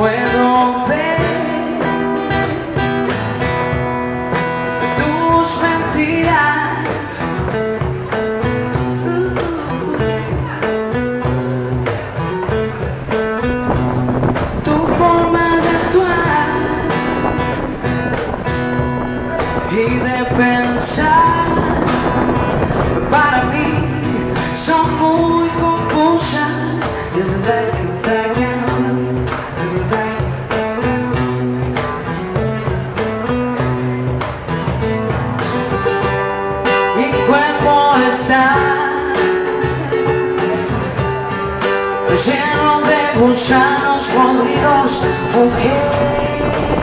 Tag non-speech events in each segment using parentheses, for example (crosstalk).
puedo ver tus mentiras. Tu forma de actuar y de pensar. lleno de gusanos podridos, mujer.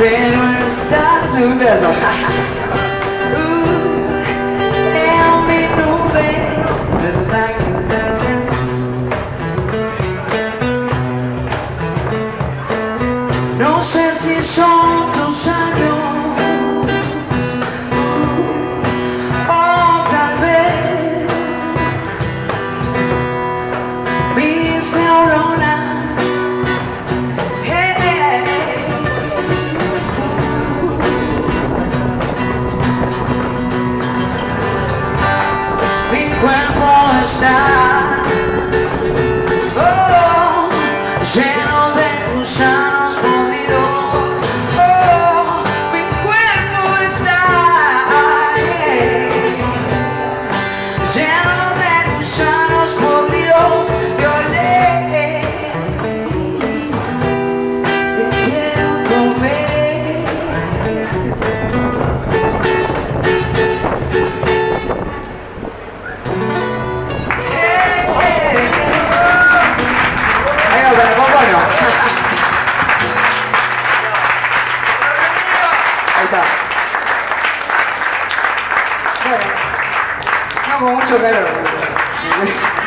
When the stars were dazzling (laughs) side Ahí está. Bueno, no con mucho calor.